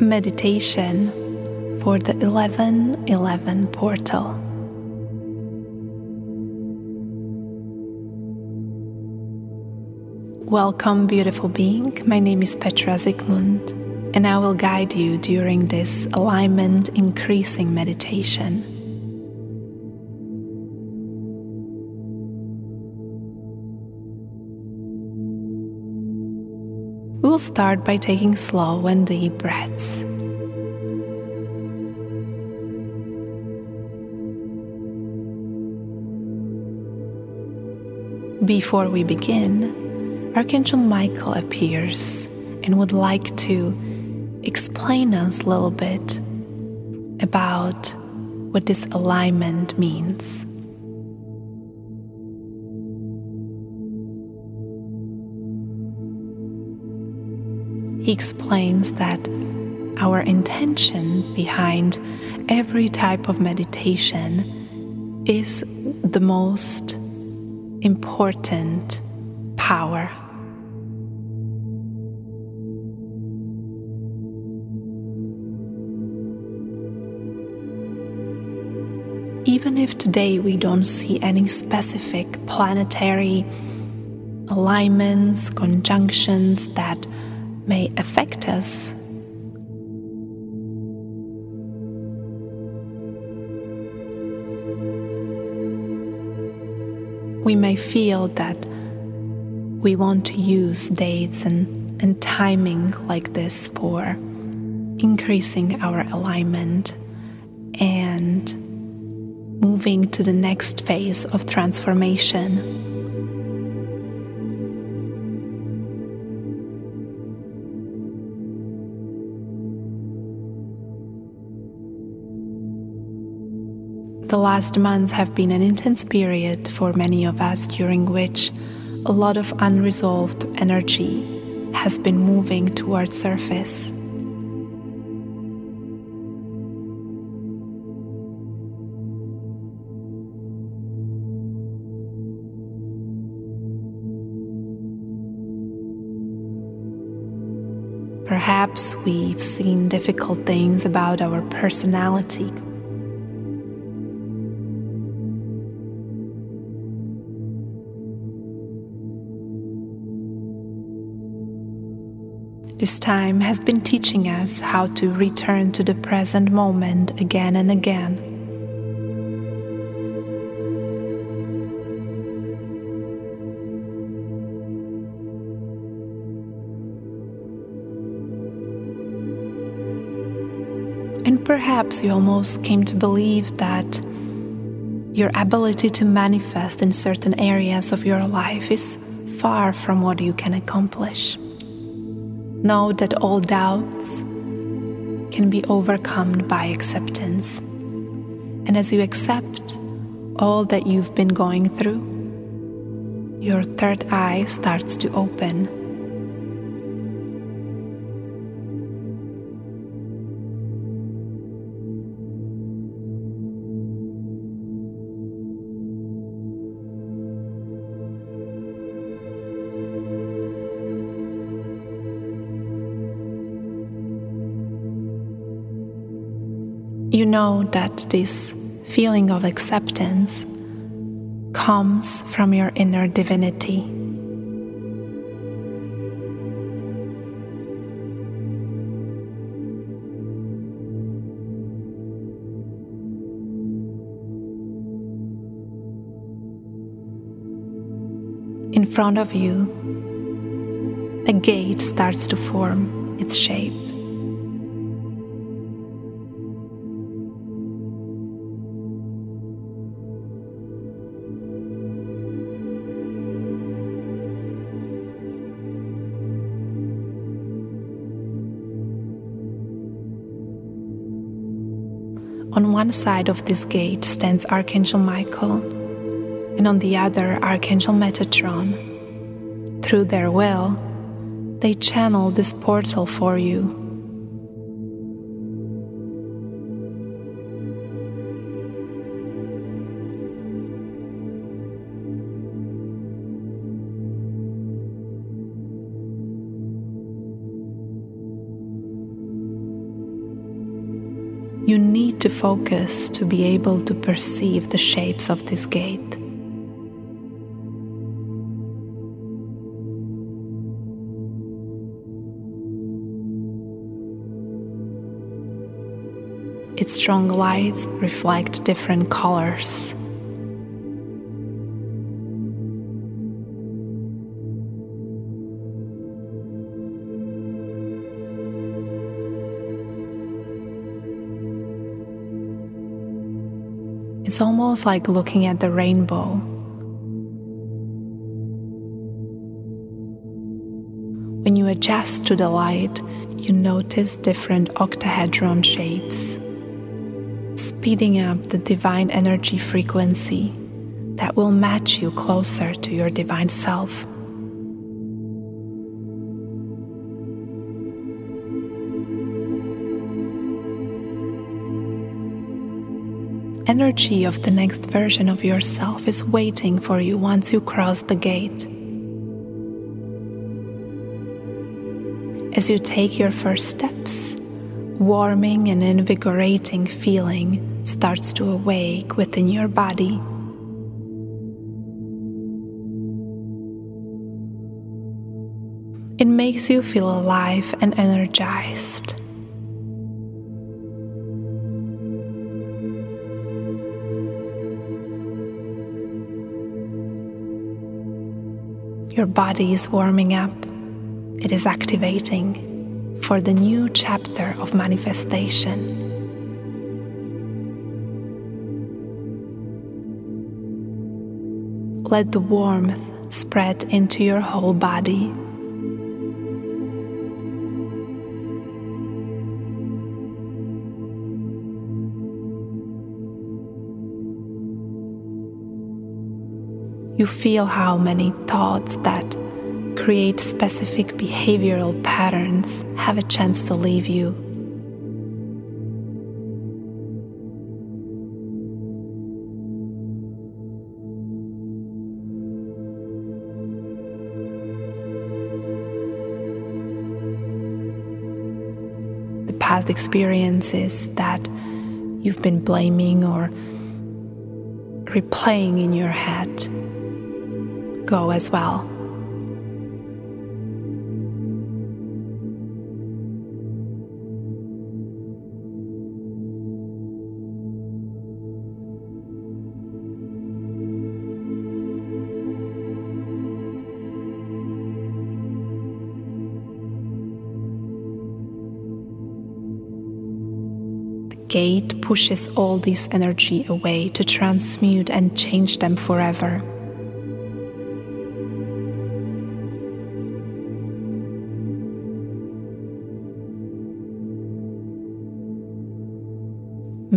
meditation for the 1111 portal. Welcome, beautiful being. My name is Petra Zikmund, and I will guide you during this alignment increasing meditation. We'll start by taking slow and deep breaths. Before we begin, Archangel Michael appears and would like to explain us a little bit about what this alignment means. He explains that our intention behind every type of meditation is the most important power. Even if today we don't see any specific planetary alignments, conjunctions that may affect us, we may feel that we want to use dates and, and timing like this for increasing our alignment and moving to the next phase of transformation. The last months have been an intense period for many of us during which a lot of unresolved energy has been moving towards surface. Perhaps we've seen difficult things about our personality This time has been teaching us how to return to the present moment again and again. And perhaps you almost came to believe that your ability to manifest in certain areas of your life is far from what you can accomplish. Know that all doubts can be overcome by acceptance. And as you accept all that you've been going through, your third eye starts to open. You know that this feeling of acceptance comes from your inner divinity. In front of you, a gate starts to form its shape. On one side of this gate stands Archangel Michael, and on the other, Archangel Metatron. Through their will, they channel this portal for you. You need to focus to be able to perceive the shapes of this gate. Its strong lights reflect different colors. It's almost like looking at the rainbow. When you adjust to the light, you notice different octahedron shapes, speeding up the divine energy frequency that will match you closer to your divine self. Energy of the next version of yourself is waiting for you once you cross the gate. As you take your first steps, warming and invigorating feeling starts to awake within your body. It makes you feel alive and energized. Your body is warming up, it is activating for the new chapter of manifestation. Let the warmth spread into your whole body. You feel how many thoughts that create specific behavioral patterns have a chance to leave you. The past experiences that you've been blaming or replaying in your head go as well. The gate pushes all this energy away to transmute and change them forever.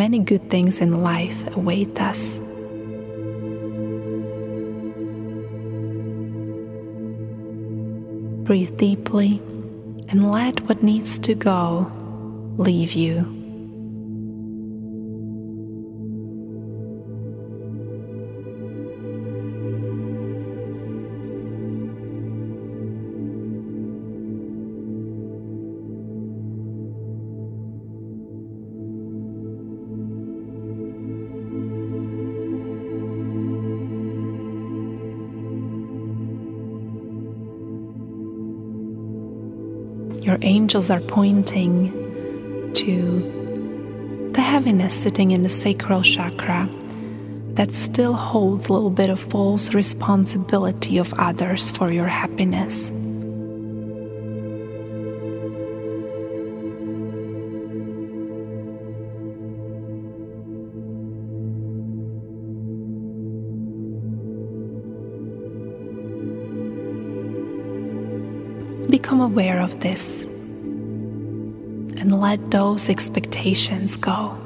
Many good things in life await us. Breathe deeply and let what needs to go leave you. Your angels are pointing to the heaviness sitting in the sacral chakra that still holds a little bit of false responsibility of others for your happiness. Become aware of this and let those expectations go.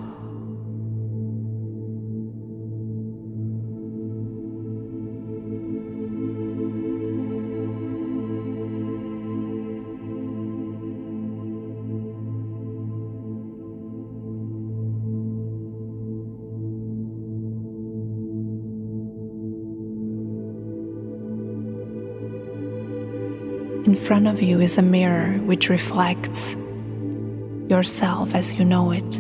In front of you is a mirror which reflects yourself as you know it.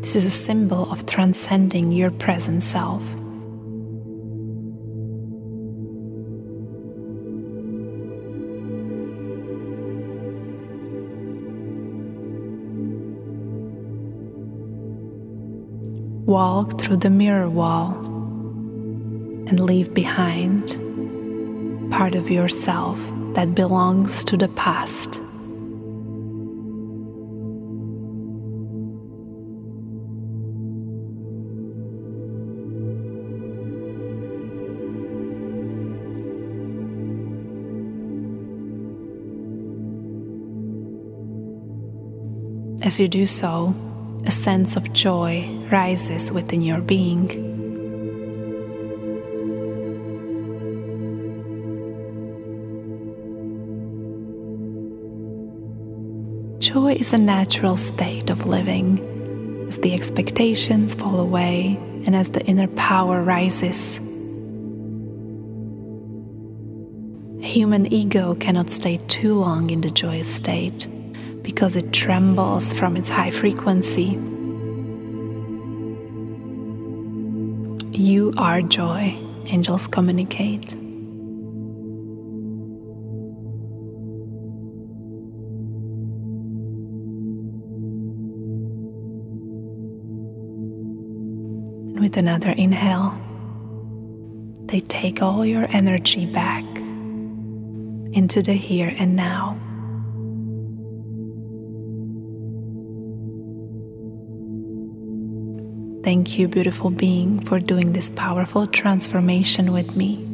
This is a symbol of transcending your present self. Walk through the mirror wall and leave behind part of yourself that belongs to the past. As you do so, a sense of joy rises within your being. Joy is a natural state of living as the expectations fall away and as the inner power rises. A human ego cannot stay too long in the joyous state because it trembles from its high frequency. You are joy, angels communicate. With another inhale, they take all your energy back into the here and now. Thank you, beautiful being, for doing this powerful transformation with me.